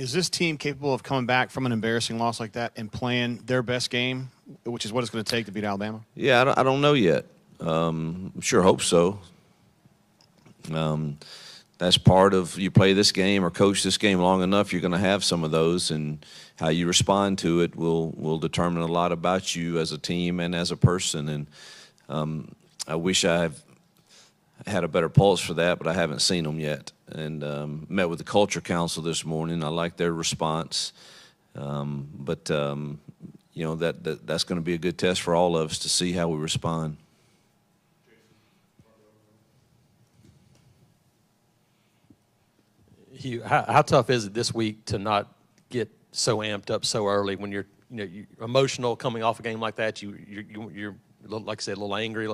Is this team capable of coming back from an embarrassing loss like that and playing their best game, which is what it's going to take to beat Alabama? Yeah, I don't, I don't know yet. Um, sure hope so. Um, that's part of you play this game or coach this game long enough, you're going to have some of those, and how you respond to it will will determine a lot about you as a team and as a person. And um, I wish I have had a better pulse for that, but I haven't seen them yet. And um, met with the culture council this morning. I like their response, um, but um, you know that, that that's going to be a good test for all of us to see how we respond. Hugh, how, how tough is it this week to not get so amped up so early when you're you know you emotional coming off a game like that? You you you- you're like I said a little angry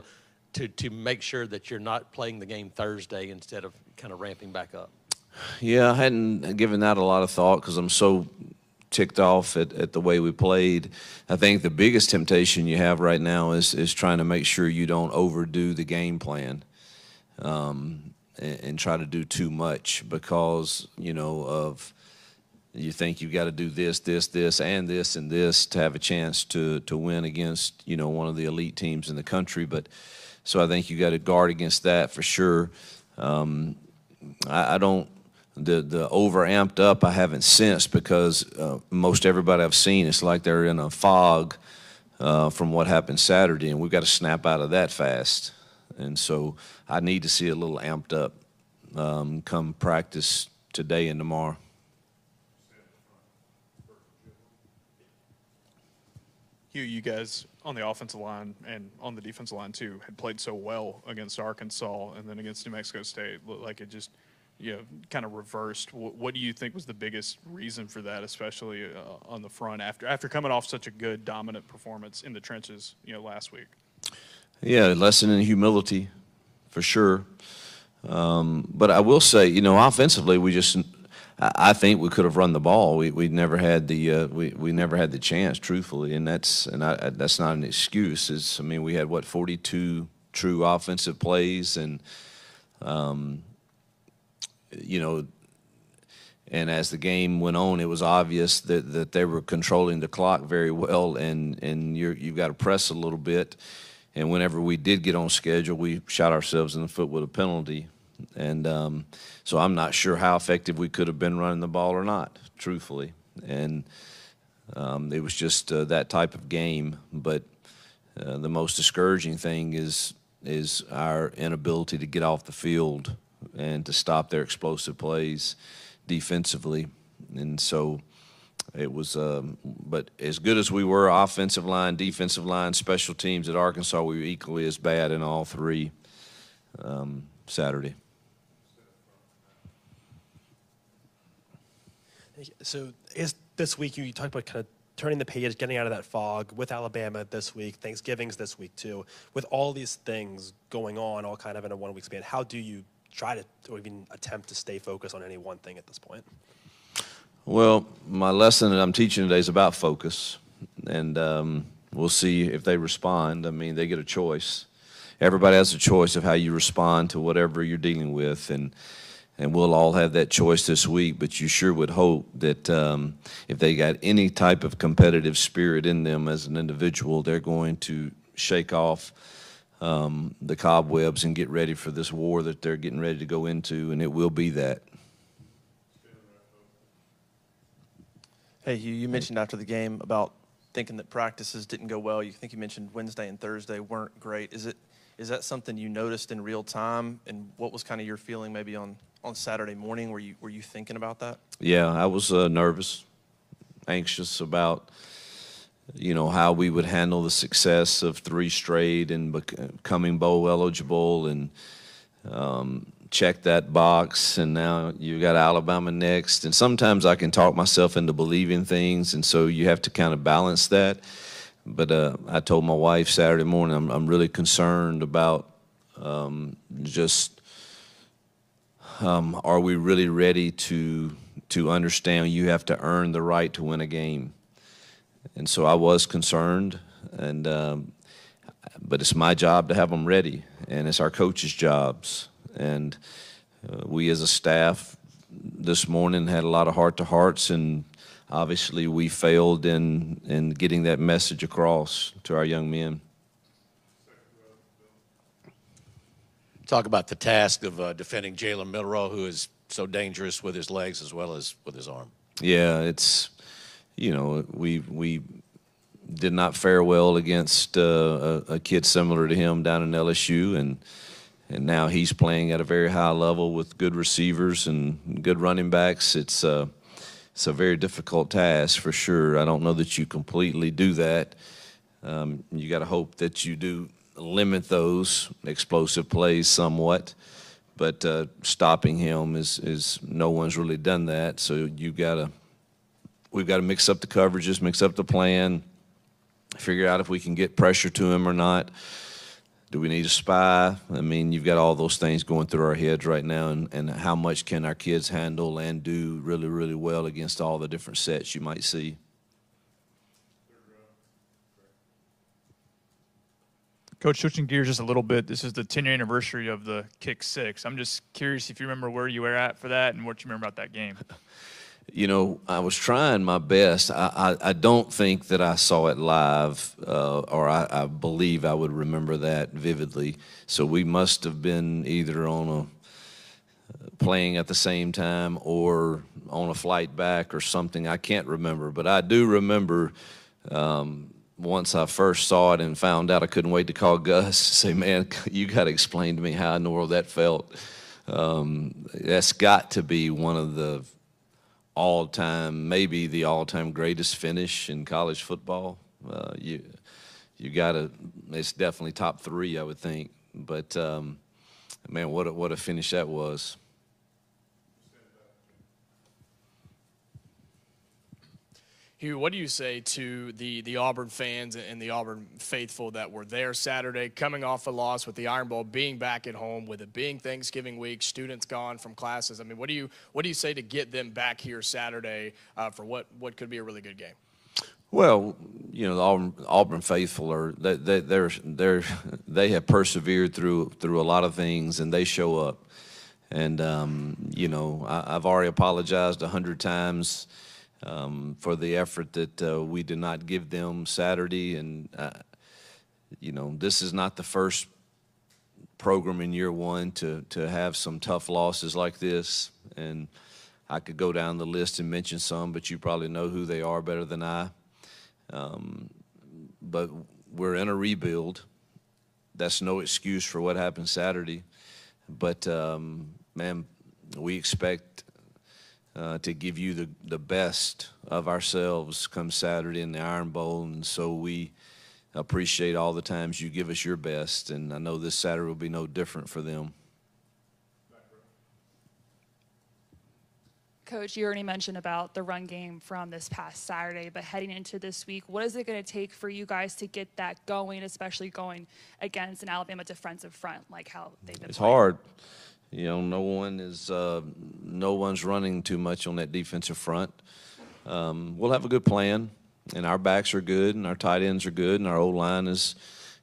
to to make sure that you're not playing the game Thursday instead of kind of ramping back up. Yeah, I hadn't given that a lot of thought because I'm so ticked off at, at the way we played. I think the biggest temptation you have right now is is trying to make sure you don't overdo the game plan. Um, and, and try to do too much because you know of you think you've got to do this, this, this, and this, and this to have a chance to to win against you know one of the elite teams in the country. But so I think you got to guard against that for sure. Um, I, I don't the the over amped up. I haven't sensed because uh, most everybody I've seen it's like they're in a fog uh, from what happened Saturday, and we've got to snap out of that fast. And so I need to see a little amped up um, come practice today and tomorrow. Hugh, you guys on the offensive line and on the defensive line too had played so well against Arkansas and then against New Mexico State. Like it just, you know, kind of reversed. What, what do you think was the biggest reason for that, especially uh, on the front after after coming off such a good dominant performance in the trenches, you know, last week? Yeah, lesson in humility, for sure. Um, but I will say, you know, offensively, we just, I think we could have run the ball. We we never had the uh, we we never had the chance, truthfully, and that's and I, that's not an excuse. It's I mean, we had what 42 true offensive plays, and um, you know, and as the game went on, it was obvious that, that they were controlling the clock very well, and and you're, you've got to press a little bit. And whenever we did get on schedule, we shot ourselves in the foot with a penalty. And um, so I'm not sure how effective we could have been running the ball or not, truthfully. And um, it was just uh, that type of game. But uh, the most discouraging thing is is our inability to get off the field and to stop their explosive plays defensively. And so it was, um, but as good as we were, offensive line, defensive line, special teams at Arkansas, we were equally as bad in all three um, Saturday. So is this week you talked about kind of turning the page, getting out of that fog with Alabama this week, Thanksgiving's this week too. With all these things going on, all kind of in a one week span, how do you try to or even attempt to stay focused on any one thing at this point? Well, my lesson that I'm teaching today is about focus, and um, we'll see if they respond. I mean, they get a choice. Everybody has a choice of how you respond to whatever you're dealing with, and and we'll all have that choice this week. But you sure would hope that um, if they got any type of competitive spirit in them as an individual, they're going to shake off um, the cobwebs and get ready for this war that they're getting ready to go into, and it will be that. Hey, Hugh, you mentioned after the game about thinking that practices didn't go well. You think you mentioned Wednesday and Thursday weren't great. Is it is that something you noticed in real time? And what was kind of your feeling maybe on, on Saturday morning? Were you were you thinking about that? Yeah, I was uh, nervous, anxious about you know how we would handle the success of three straight and becoming bowl eligible and um, check that box and now you got Alabama next and sometimes I can talk myself into believing things and so you have to kind of balance that but uh, I told my wife Saturday morning I'm, I'm really concerned about um, just um, are we really ready to to understand you have to earn the right to win a game and so I was concerned and um, but it's my job to have them ready and it's our coaches jobs and uh, we as a staff this morning, had a lot of heart to hearts, and obviously we failed in in getting that message across to our young men. Talk about the task of uh, defending Jalen Milroe, who is so dangerous with his legs as well as with his arm. Yeah, it's you know we we did not fare well against uh, a, a kid similar to him down in LSU, and and now he's playing at a very high level with good receivers and good running backs. It's uh, it's a very difficult task for sure. I don't know that you completely do that. Um, you got to hope that you do limit those explosive plays somewhat but uh, stopping him is is no one's really done that. So you got to we've got to mix up the coverages, mix up the plan, figure out if we can get pressure to him or not. Do we need a spy? I mean, you've got all those things going through our heads right now, and, and how much can our kids handle and do really, really well against all the different sets you might see. Coach, switching gears just a little bit, this is the 10 year anniversary of the kick six. I'm just curious if you remember where you were at for that and what you remember about that game. You know, I was trying my best. I, I, I don't think that I saw it live, uh, or I, I believe I would remember that vividly. So we must have been either on a playing at the same time or on a flight back or something. I can't remember, but I do remember um, once I first saw it and found out I couldn't wait to call Gus say, "Man, you got to explain to me how in the world that felt." Um, that's got to be one of the all-time, maybe the all-time greatest finish in college football. Uh, you you got to. It's definitely top three, I would think. But um, man, what a, what a finish that was. Hugh, what do you say to the, the Auburn fans and the Auburn faithful that were there Saturday, coming off a loss with the Iron Bowl, being back at home with it being Thanksgiving week, students gone from classes? I mean, what do you what do you say to get them back here Saturday uh, for what, what could be a really good game? Well, you know, the Auburn, Auburn faithful are they, they, they're they're they have persevered through through a lot of things, and they show up. And um, you know, I, I've already apologized a hundred times um, for the effort that uh, we did not give them Saturday, and uh, you know, this is not the first program in year one to to have some tough losses like this, and I could go down the list and mention some, but you probably know who they are better than I. Um, but we're in a rebuild. That's no excuse for what happened Saturday. But um, man, we expect uh, to give you the, the best of ourselves come Saturday in the Iron Bowl, and so we appreciate all the times you give us your best. And I know this Saturday will be no different for them. Coach, you already mentioned about the run game from this past Saturday, but heading into this week, what is it going to take for you guys to get that going, especially going against an Alabama defensive front like how they've been? It's playing? hard. You know, no one is, uh, no one's running too much on that defensive front. Um, we'll have a good plan, and our backs are good, and our tight ends are good, and our old line is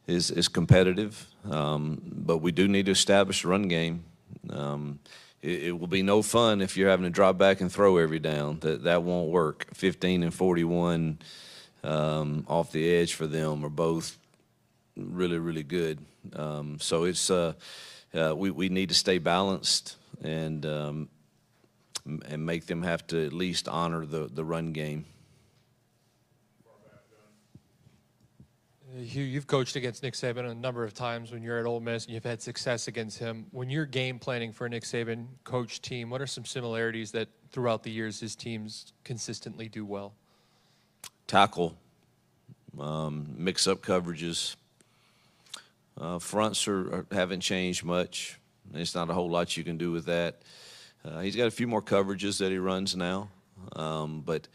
is is competitive. Um, but we do need to establish a run game. Um, it, it will be no fun if you're having to drop back and throw every down. That that won't work. 15 and 41 um, off the edge for them are both really really good. Um, so it's uh, uh, we we need to stay balanced and um, and make them have to at least honor the the run game. Hugh, you've coached against Nick Saban a number of times when you're at Ole Miss, and you've had success against him. When you're game planning for a Nick Saban coach team, what are some similarities that throughout the years his teams consistently do well? tackle, um, mix up coverages. Uh, fronts are, are, haven't changed much. There's not a whole lot you can do with that. Uh, he's got a few more coverages that he runs now, um, but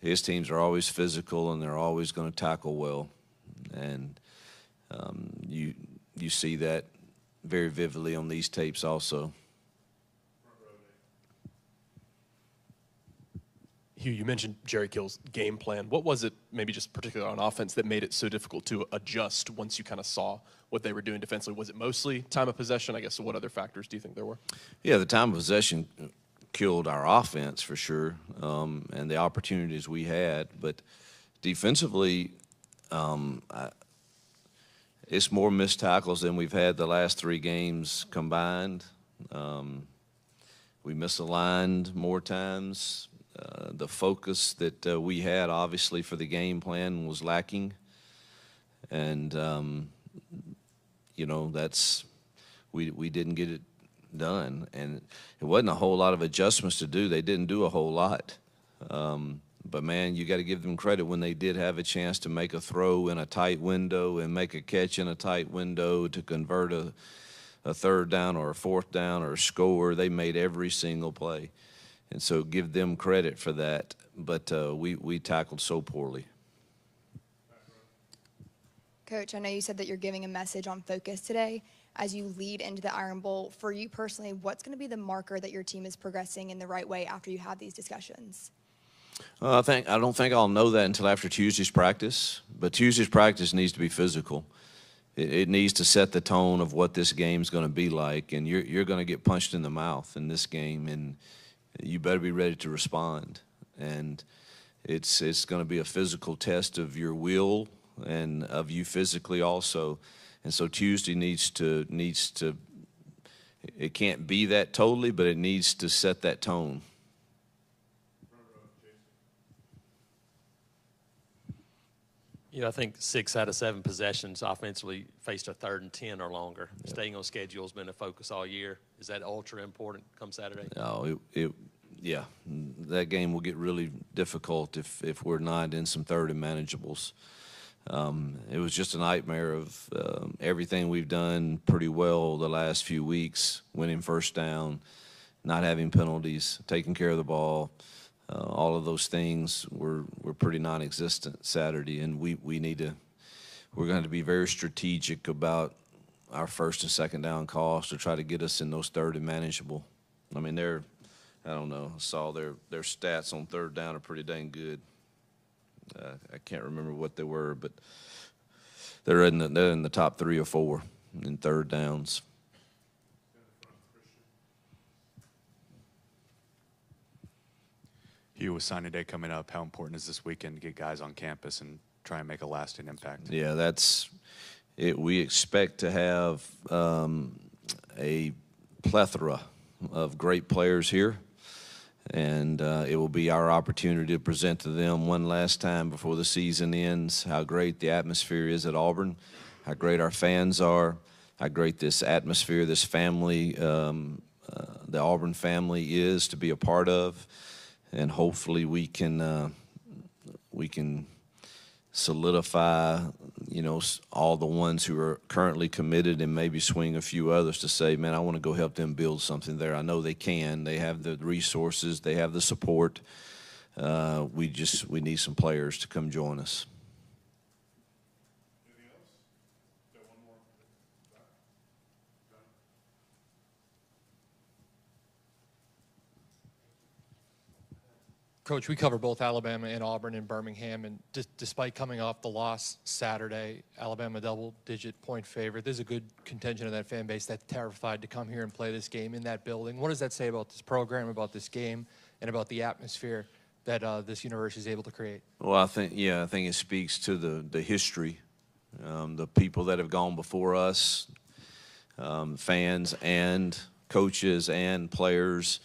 his teams are always physical and they're always going to tackle well, and um, you you see that very vividly on these tapes also. Hugh, you mentioned Jerry Kill's game plan. What was it, maybe just particularly on offense, that made it so difficult to adjust once you kind of saw what they were doing defensively? Was it mostly time of possession? I guess. So what other factors do you think there were? Yeah, the time of possession killed our offense for sure, um, and the opportunities we had. But defensively, um, I, it's more missed tackles than we've had the last three games combined. Um, we misaligned more times. Uh, the focus that uh, we had, obviously, for the game plan was lacking. And, um, you know, that's, we, we didn't get it done. And it wasn't a whole lot of adjustments to do. They didn't do a whole lot. Um, but man, you got to give them credit when they did have a chance to make a throw in a tight window and make a catch in a tight window to convert a, a third down or a fourth down or a score. They made every single play. And so give them credit for that. But uh, we, we tackled so poorly. Coach, I know you said that you're giving a message on focus today. As you lead into the Iron Bowl, for you personally, what's going to be the marker that your team is progressing in the right way after you have these discussions? Uh, I think I don't think I'll know that until after Tuesday's practice. But Tuesday's practice needs to be physical. It, it needs to set the tone of what this game's going to be like, and you're you're going to get punched in the mouth in this game, and you better be ready to respond. And it's it's going to be a physical test of your will and of you physically also. And so Tuesday needs to needs to. It can't be that totally, but it needs to set that tone. You know, I think six out of seven possessions offensively faced a third and 10 or longer. Staying on schedule has been a focus all year. Is that ultra important come Saturday? No, it, it, yeah, that game will get really difficult if, if we're not in some third and manageables. Um, it was just a nightmare of um, everything we've done pretty well the last few weeks, winning first down, not having penalties, taking care of the ball. Uh, all of those things were, were pretty non-existent Saturday, and we, we need to we're going to be very strategic about our first and second down calls to try to get us in those third and manageable. I mean, they're I don't know. I saw their their stats on third down are pretty dang good. Uh, I can't remember what they were, but they're in the they're in the top three or four in third downs. Hugh, with signing day coming up, how important is this weekend to get guys on campus and try and make a lasting impact? Yeah, that's it. We expect to have um, a plethora of great players here, and uh, it will be our opportunity to present to them one last time before the season ends how great the atmosphere is at Auburn, how great our fans are, how great this atmosphere, this family, um, uh, the Auburn family is to be a part of. And hopefully we can uh, we can solidify you know all the ones who are currently committed and maybe swing a few others to say man I want to go help them build something there. I know they can. They have the resources. They have the support. Uh, we just we need some players to come join us Coach, we cover both Alabama and Auburn and Birmingham, and d- despite coming off the loss Saturday, Alabama double-digit point favorite. There's a good contingent of that fan base that's terrified to come here and play this game in that building. What does that say about this program, about this game, and about the atmosphere that uh, this university is able to create? Well, I think yeah, I think it speaks to the the history, um, the people that have gone before us, um, fans and coaches and players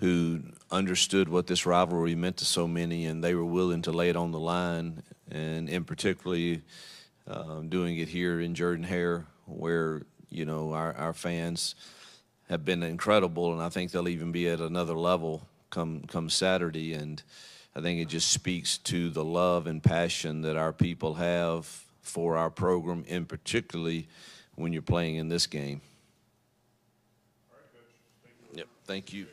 who understood what this rivalry meant to so many, and they were willing to lay it on the line, and in particularly um, doing it here in Jordan Hare, where you know our, our fans have been incredible, and I think they'll even be at another level come come Saturday, and I think it just speaks to the love and passion that our people have for our program, in particularly when you're playing in this game. Yep, thank you.